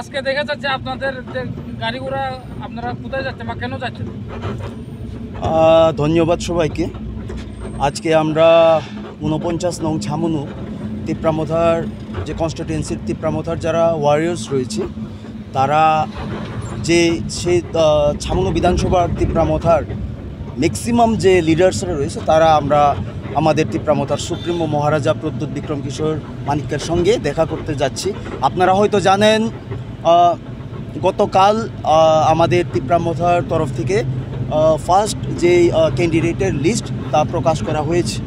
আজকে দেখা যাচ্ছে আপনাদের গাড়ি ঘোড়া আপনারা কোথায় যাচ্ছেন বা কেন যাচ্ছেন? ধন্যবাদ সবাইকে। আজকে আমরা ঊনপঞ্চাশ নং ছামনু তিপ্রামথার যে কনস্টিটিউয়েন্সির তিপ্রামথার যারা ওয়ারিয়ার্স রয়েছে, তারা যে সেই ছামনু বিধানসভার তিপ্রামথার ম্যাক্সিমাম যে লিডার্সরা রয়েছে, তারা আমরা আমাদের তিপ্রামথার সুপ্রিমো মহারাজা প্রদ্যুৎ বিক্রম কিশোর মানিকের সঙ্গে দেখা করতে যাচ্ছি। আপনারা হয়তো জানেন গতকাল আমাদের তিপ্রামথার তরফ থেকে ফার্স্ট যে ক্যান্ডিডেটের লিস্ট তা প্রকাশ করা হয়েছে।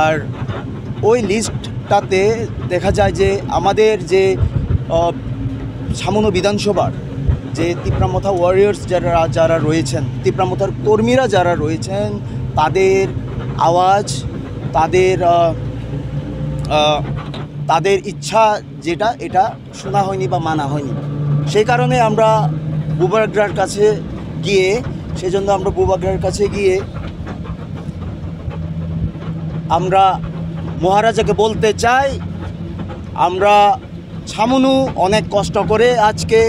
আর ওই লিস্টটাতে দেখা যায় যে আমাদের যে সামান্য বিধানসভার যে তিপ্রামথা ওয়ারিয়ার্স যারা যারা রয়েছেন তিপ্রামথার কর্মীরা যারা রয়েছেন, তাদের আওয়াজ, তাদের তাদের ইচ্ছা যেটা এটা শোনা হয়নি বা মানা হয়নি। সেই কারণে আমরা বুবাগ্রার কাছে গিয়ে সেজন্য আমরা বুবাগ্রার কাছে গিয়ে আমরা মহারাজাকে বলতে চাই, আমরা ছামনু অনেক কষ্ট করে আজকে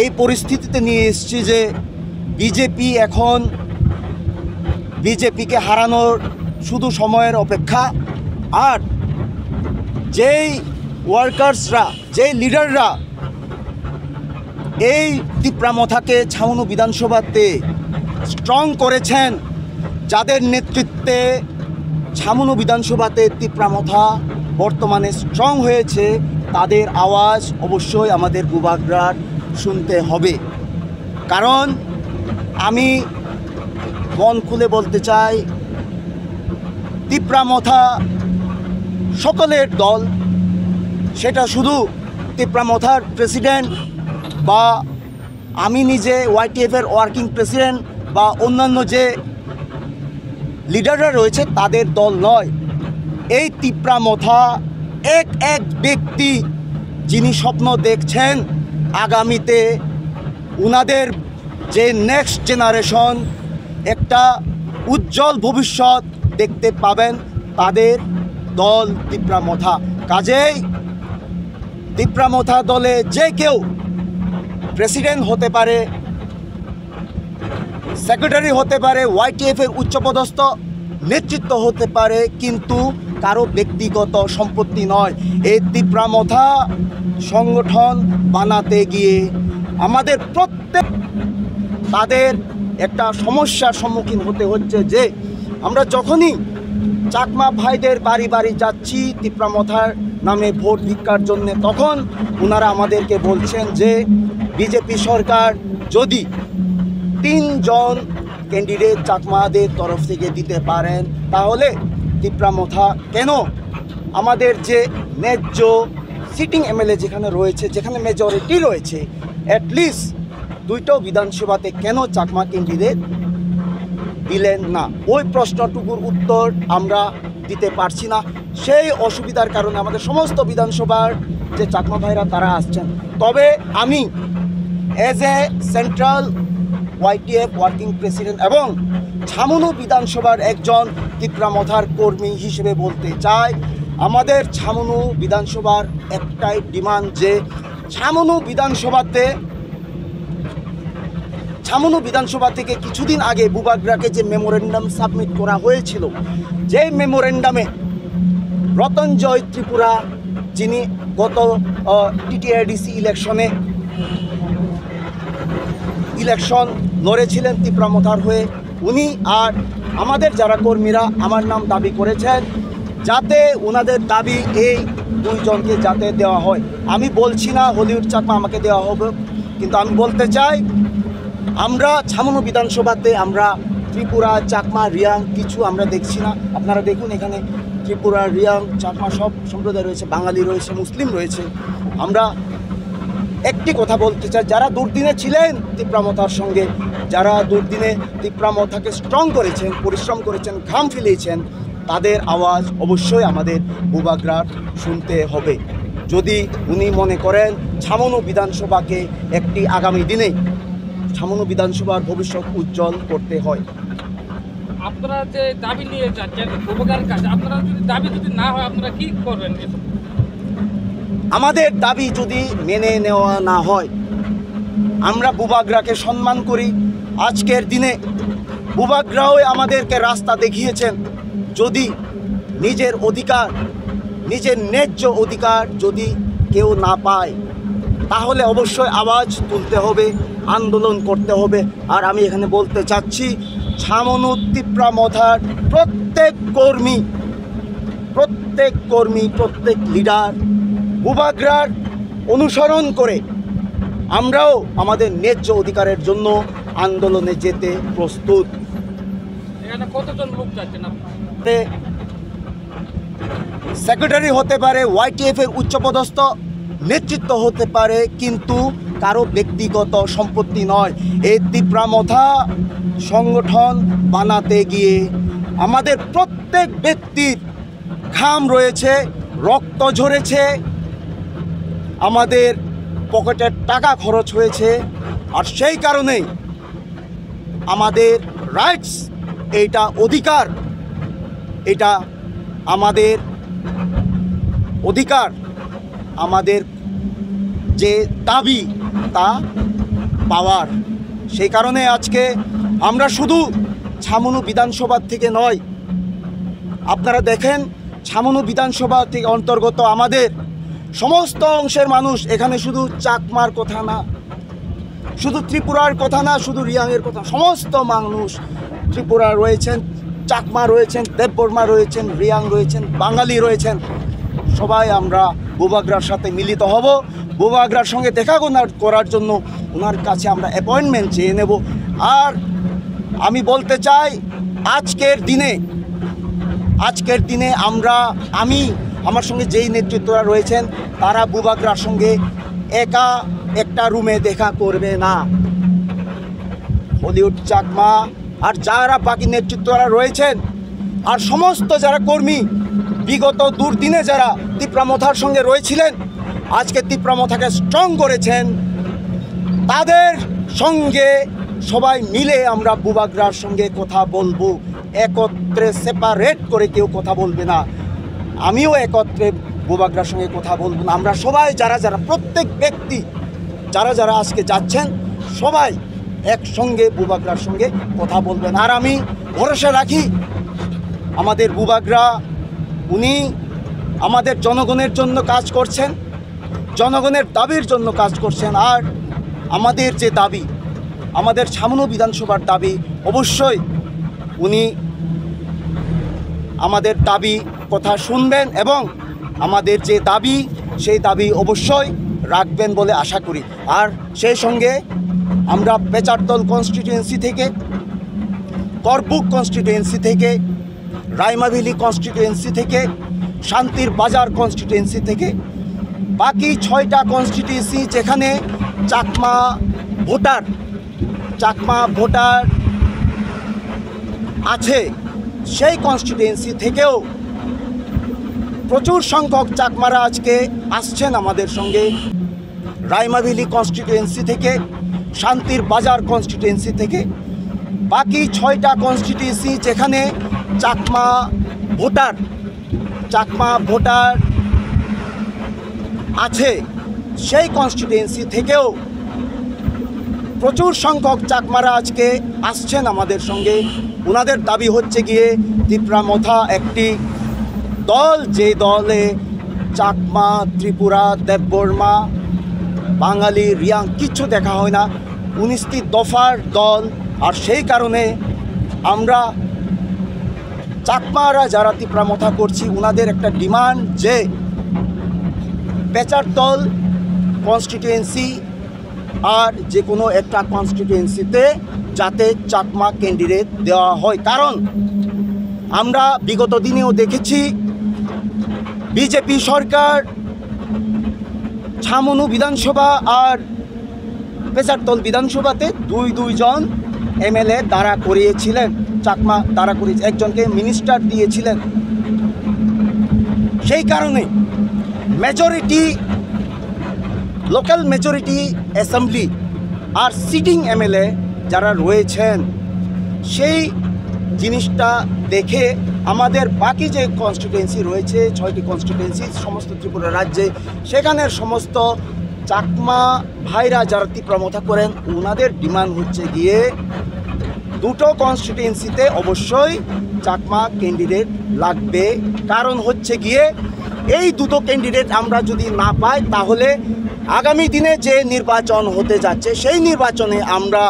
এই পরিস্থিতিতে নিয়ে এসেছি যে বিজেপি এখন বিজেপিকে হারানোর শুধু সময়ের অপেক্ষা। আর যেই ওয়ার্কার্সরা, যেই লিডাররা এই তিপ্রামথাকে ছাউনু বিধানসভাতে স্ট্রং করেছেন, যাদের নেতৃত্বে ছামুনু বিধানসভাতে তিপ্রামথা বর্তমানে স্ট্রং হয়েছে, তাদের আওয়াজ অবশ্যই আমাদের বুবাগ্রার শুনতে হবে। কারণ আমি মন খুলে বলতে চাই, তিপ্রামথা সকলের দল সেটা শুধু তিপ্রামথার প্রেসিডেন্ট বা আমি নিজে ওয়াইটিএফের ওয়ার্কিং প্রেসিডেন্ট বা অন্যান্য যে লিডাররা রয়েছে, তাদের দল নয়। এই তিপ্রামথা এক এক ব্যক্তি যিনি স্বপ্ন দেখছেন আগামীতে উনাদের যে নেক্সট জেনারেশন একটা উজ্জ্বল ভবিষ্যৎ দেখতে পাবেন তাদের দল তিপ্রামথা কাজেই তিপ্রামথা দলে যে কেউ প্রেসিডেন্ট হতে পারে, সেক্রেটারি হতে পারে ওয়াইটিএফ এর উচ্চপদস্থ নেতৃত্ব হতে পারে, কিন্তু কারও ব্যক্তিগত সম্পত্তি নয়। এই তিপ্রামথা সংগঠন বানাতে গিয়ে আমাদের প্রত্যেক তাদের একটা সমস্যার সম্মুখীন হতে হচ্ছে যে, আমরা যখনই চাকমা ভাইদের বাড়ি বাড়ি যাচ্ছি, তিপ্রামথার নামে ভোট ভিক্ষার জন্য তখন ওনারা আমাদেরকে বলছেন যে, বিজেপি সরকার যদি তিনজন ক্যান্ডিডেট চাকমাদের তরফ থেকে দিতে পারেন, তাহলে তিপ্রামথা কেন? আমাদের যে ন্যায্য সিটিং এমএলএ যেখানে রয়েছে, যেখানে মেজরিটি রয়েছে অ্যাটলিস্ট দুইটাও বিধানসভাতে কেন চাকমা ক্যান্ডিডেট দিলেন না? ওই প্রশ্নটুকুর উত্তর আমরা দিতে পারছি না। সেই অসুবিধার কারণে আমাদের সমস্ত বিধানসভার যে চাকমা ভাইরা তারা আসছেন। তবে আমি as a central YTF working president এবং ছামনু বিধানসভার একজন তিপ্রামথার কর্মী হিসেবে বলতে চাই, আমাদের ছামনু বিধানসভার একটাই ডিমান্ড যে ছামনু বিধানসভাতে ছামনু বিধানসভা থেকে কিছুদিন আগে বুবাগ্রাকে যে মেমোরেন্ডাম সাবমিট করা হয়েছিল, যেই মেমোরেন্ডামে রতনজয় ত্রিপুরা, যিনি গত টিটিআইডিসি ইলেকশনে ইলেকশন লড়েছিলেন তিপ্রামথার হয়ে। উনি আর আমাদের যারা কর্মীরা আমার নাম দাবি করেছেন, যাতে ওনাদের দাবি এই দুইজনকে যাতে দেওয়া হয়। আমি বলছি না হলিউড চাকমা আমাকে দেওয়া হবে, কিন্তু আমি বলতে চাই, আমরা ছামনু বিধানসভাতে আমরা ত্রিপুরা, চাকমা, রিয়াং কিছু আমরা দেখছি না। আপনারা দেখুন এখানে ত্রিপুরা, রিয়াং, চাকমা সব সম্প্রদায় রয়েছে, বাঙালি রয়েছে, মুসলিম রয়েছে। আমরা একটি কথা বলতে চাই, যারা দুর্দিনে ছিলেন তিপ্রামথার সঙ্গে, যারা দুর্দিনে তিপ্রামথাকে স্ট্রং করেছেন, পরিশ্রম করেছেন, ঘাম ফেলিয়েছেন, তাদের আওয়াজ অবশ্যই আমাদের বুবাগ্রার শুনতে হবে। যদি উনি মনে করেন ছামনু বিধানসভাকে একটি আগামী দিনে, ছামনু বিধানসভার ভবিষ্যৎ উজ্জ্বল করতে হয়। আপনারা যে দাবি নিয়ে যাচ্ছেন উপকার কাছে, আপনারা যদি দাবি যদি না হয়, আপনারা কি করবেন আমাদের দাবি যদি মেনে নেওয়া না হয়, আমরা বুবাগ্রাকে সম্মান করি। আজকের দিনে বুবাগ্রাও আমাদেরকে রাস্তা দেখিয়েছেন। যদি নিজের অধিকার, নিজের ন্যায্য অধিকার যদি কেউ না পায়, তাহলে অবশ্যই আওয়াজ তুলতে হবে, আন্দোলন করতে হবে। আর আমি এখানে বলতে চাচ্ছি ছামনু তিপ্রা মথার প্রত্যেক কর্মী প্রত্যেক কর্মী প্রত্যেক লিডার বুবাগ্রার অনুসরণ করে আমরাও আমাদের ন্যায্য অধিকারের জন্য আন্দোলনে যেতে প্রস্তুত। কতজন লোক সেক্রেটারি হতে পারে ওয়াইটিএফ এর উচ্চপদস্থ নেতৃত্ব হতে পারে কিন্তু কারও ব্যক্তিগত সম্পত্তি নয়। এই তিপ্রামথা সংগঠন বানাতে গিয়ে আমাদের প্রত্যেক ব্যক্তির ঘাম রয়েছে, রক্ত ঝরেছে, আমাদের পকেটের টাকা খরচ হয়েছে, আর সেই কারণেই আমাদের রাইটস এইটা অধিকার এটা আমাদের অধিকার, আমাদের যে দাবি তা পাওয়ার। সেই কারণে আজকে আমরা শুধু ছামনু বিধানসভার থেকে নয়, আপনারা দেখেন ছামনু বিধানসভা থেকে অন্তর্গত আমাদের সমস্ত অংশের মানুষ এখানে শুধু চাকমার কথা না, শুধু ত্রিপুরার কথা না, শুধু রিয়াংয়ের কথা, সমস্ত মানুষ ত্রিপুরা রয়েছেন, চাকমা রয়েছেন, দেববর্মা রয়েছেন, রিয়াং রয়েছেন, বাঙালি রয়েছেন। সবাই আমরা বুবাগ্রার সাথে মিলিত হব। বুবাগ্রার সঙ্গে দেখা করার জন্য ওনার কাছে আমরা অ্যাপয়েন্টমেন্ট চেয়ে নেব। আর আমি বলতে চাই, আজকের দিনে আজকের দিনে আমরা আমি, আমার সঙ্গে যেই নেতৃত্বরা রয়েছেন, তারা বুবাগ্রার সঙ্গে একা একটা রুমে দেখা করবে না। হলিউড চাকমা আর যারা বাকি নেতৃত্বরা রয়েছেন, আর সমস্ত যারা কর্মী, বিগত দুর্দিনে যারা তিপ্রামথার সঙ্গে রয়েছিলেন আজকে তিপ্রামথাকে স্ট্রং করেছেন। তাদের সঙ্গে সবাই মিলে আমরা বুবাগ্রার সঙ্গে কথা বলব। একত্রে সেপারেট করে কেউ কথা বলবে না। আমিও একত্রে বুবাগ্রার সঙ্গে কথা বলব না। আমরা সবাই যারা যারা, প্রত্যেক ব্যক্তি যারা যারা আজকে যাচ্ছেন, সবাই একসঙ্গে বুবাগ্রার সঙ্গে কথা বলবেন। আর আমি ভরসা রাখি, আমাদের বুবাগ্রা, উনি আমাদের জনগণের জন্য কাজ করছেন। জনগণের দাবির জন্য কাজ করছেন আর আমাদের যে দাবি, আমাদের সামনো বিধানসভার দাবি, অবশ্যই উনি আমাদের দাবি কথা শুনবেন এবং আমাদের যে দাবি, সেই দাবি অবশ্যই রাখবেন বলে আশা করি। আর সেই সঙ্গে আমরা পেচারদল কনস্টিটিউয়েন্সি থেকে, করবুক কনস্টিটিউয়েন্সি থেকে রাইমাভিলি কনস্টিটিউয়েন্সি থেকে, শান্তির বাজার কনস্টিটিউয়েন্সি থেকে বাকি ছয়টা কনস্টিটিউয়েন্সি যেখানে চাকমা ভোটার চাকমা ভোটার আছে, সেই কনস্টিটিউয়েন্সি থেকেও প্রচুর সংখ্যক চাকমারা আজকে আসছেন আমাদের সঙ্গে। রাইমাভিলি কনস্টিটিউয়েন্সি থেকে, শান্তির বাজার কনস্টিটিউয়েন্সি থেকে। বাকি ছয়টা কনস্টিটিউয়েন্সি যেখানে চাকমা ভোটার চাকমা ভোটার আছে। সেই কনস্টিটিউয়েন্সি থেকেও প্রচুর সংখ্যক চাকমারা আজকে আসছেন আমাদের সঙ্গে। ওনাদের দাবি হচ্ছে গিয়ে তিপ্রামথা একটি দল, যে দলে চাকমা, ত্রিপুরা, দেববর্মা, বাঙালি, রিয়াং কিচ্ছু দেখা হয় না। উনিশটি দফার দল। আর সেই কারণে আমরা চাকমারা যারা তিপ্রামথা করছি ওনাদের একটা ডিমান্ড যে পেচার দল কনস্টিটিউয়েন্সি আর যে কোনো একটা কনস্টিটিউয়েন্সিতে যাতে চাকমা ক্যান্ডিডেট দেওয়া হয়। কারণ আমরা বিগত দিনেও দেখেছি, বিজেপি সরকার, ছামনু বিধানসভা আর পেশারতল বিধানসভাতে দুই দুইজন এমএলএ দাঁড়া করিয়েছিলেন। চাকমা দাঁড়া করিয়ে একজনকে মিনিস্টার দিয়েছিলেন। সেই কারণে মেজরিটি লোকাল মেজরিটি অ্যাসেম্বলি আর সিটিং এমএলএ যারা রয়েছেন। সেই জিনিসটা দেখে আমাদের বাকি যে কনস্টিটুয়েন্সি রয়েছে, ছয়টি কনস্টিটুয়েন্সি সমস্ত ত্রিপুরা রাজ্যে, সেখানের সমস্ত চাকমা ভাইরা যারা তীব্রমতা করেন ওনাদের ডিমান্ড হচ্ছে গিয়ে দুটো কনস্টিটিউয়েন্সিতে অবশ্যই চাকমা ক্যান্ডিডেট লাগবে। কারণ হচ্ছে গিয়ে এই দুটো ক্যান্ডিডেট আমরা যদি না পাই, তাহলে আগামী দিনে যে নির্বাচন হতে যাচ্ছে, সেই নির্বাচনে আমরা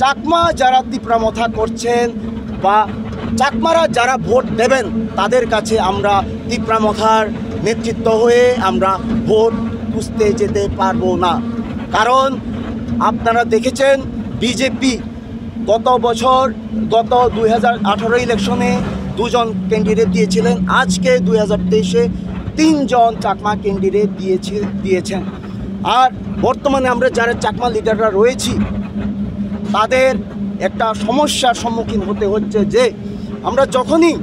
চাকমা যারা তীব্রামথা করছেন বা চাকমারা যারা ভোট দেবেন, তাদের কাছে আমরা তীব্রামথার নেতৃত্ব হয়ে আমরা ভোট খুঁজতে যেতে পারব না। কারণ আপনারা দেখেছেন বিজেপি গত বছর, গত দুই হাজার আঠারো ইলেকশনে দুজন ক্যান্ডিডেট দিয়েছিলেন। আজকে দুই হাজার তেইশে তিনজন চাকমা ক্যান্ডিডেট দিয়েছে দিয়েছেন। আর বর্তমানে আমরা যারা চাকমা লিডাররা রয়েছি, তাদের একটা সমস্যার সম্মুখীন হতে হচ্ছে যে, আমরা যখনই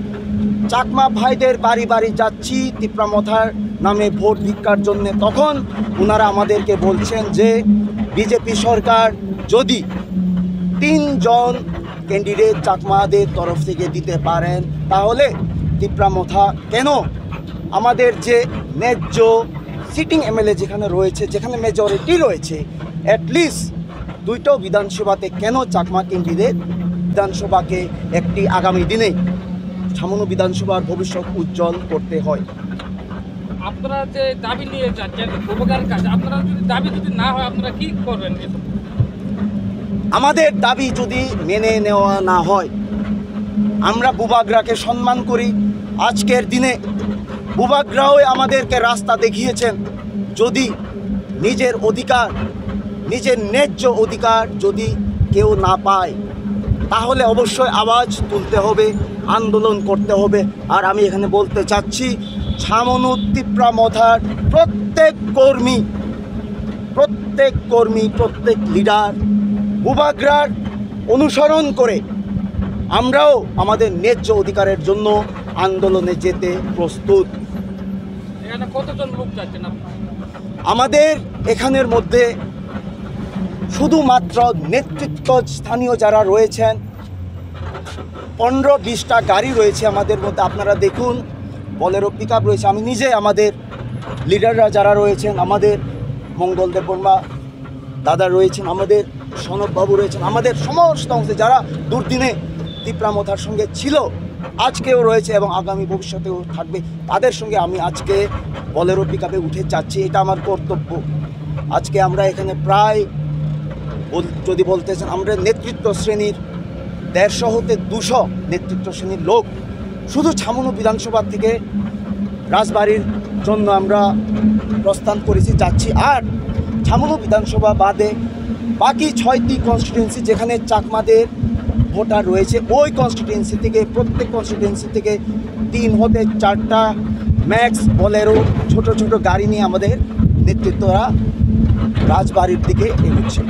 চাকমা ভাইদের বাড়ি বাড়ি যাচ্ছি তিপ্রামথার নামে ভোট ভিক্ষার জন্য, তখন ওনারা আমাদেরকে বলছেন যে, বিজেপি সরকার যদি তিনজন ক্যান্ডিডেট চাকমাদের তরফ থেকে দিতে পারেন, তাহলে তিপ্রামথা কেন আমাদের যে ন্যায্য সিটিং এমএলএ যেখানে রয়েছে যেখানে মেজরিটি রয়েছে অ্যাটলিস্ট দুইটো বিধানসভাতে কেন চাকমা ক্যান্ডিডেট বিধানসভাকে একটি আগামী দিনে সামান্য বিধানসভার ভবিষ্যৎ উজ্জ্বল করতে হয়? আপনারা যে দাবি নিয়ে যাচ্ছেন উপকার কাছে আপনারা যদি দাবি যদি না হয় আপনারা কি করবেন? আমাদের দাবি যদি মেনে নেওয়া না হয় আমরা বুবাগ্রাকে সম্মান করি। আজকের দিনে বুবাগ্রাও আমাদেরকে রাস্তা দেখিয়েছেন। যদি নিজের অধিকার, নিজের ন্যায্য অধিকার যদি কেউ না পায়, তাহলে অবশ্যই আওয়াজ তুলতে হবে, আন্দোলন করতে হবে। আর আমি এখানে বলতে চাচ্ছি, ছামনু তিপ্রা মথার প্রত্যেক কর্মী প্রত্যেক কর্মী, প্রত্যেক লিডার বুবাগ্রার অনুসরণ করে আমরাও আমাদের ন্যায্য অধিকারের জন্য আন্দোলনে যেতে প্রস্তুত এখানে কতজন লোক যাচ্ছেন আপনারা আমাদের এখানের মধ্যে শুধুমাত্র নেতৃত্ব স্থানীয় যারা রয়েছেন পনেরো বিশটা গাড়ি রয়েছে আমাদের মধ্যে, আপনারা দেখুন, বলেরো পিক রয়েছে। আমি নিজে আমাদের লিডাররা যারা রয়েছেন, আমাদের মঙ্গলদেব বর্মা দাদা রয়েছেন, আমাদের সনববাবু রয়েছেন, আমাদের সমস্ত অংশে যারা দুর্দিনে তিপ্রামথার সঙ্গে ছিল আজকেও রয়েছে এবং আগামী ভবিষ্যতেও থাকবে। তাদের সঙ্গে আমি আজকে বলেরো পিক উঠে যাচ্ছি, এটা আমার কর্তব্য। আজকে আমরা এখানে প্রায় যদি বলতেছেন আমরা নেতৃত্ব শ্রেণির দেড়শো হতে দুশো নেতৃত্ব শ্রেণির লোক। শুধু ছামনু বিধানসভা থেকে রাজবাড়ির জন্য আমরা প্রস্থান করেছি, যাচ্ছি। আর ছামনু বিধানসভা বাদে বাকি ছয়টি কনস্টিটিউয়েন্সি যেখানে চাকমাদের ভোটার রয়েছে। ওই কনস্টিটিউয়েন্সি থেকে, প্রত্যেক কনস্টিটিউয়েন্সি থেকে তিন হতে চারটা ম্যাক্স বলেরো ছোট ছোট গাড়ি নিয়ে আমাদের নেতৃত্বরা রাজবাড়ির দিকে এগুচ্ছে।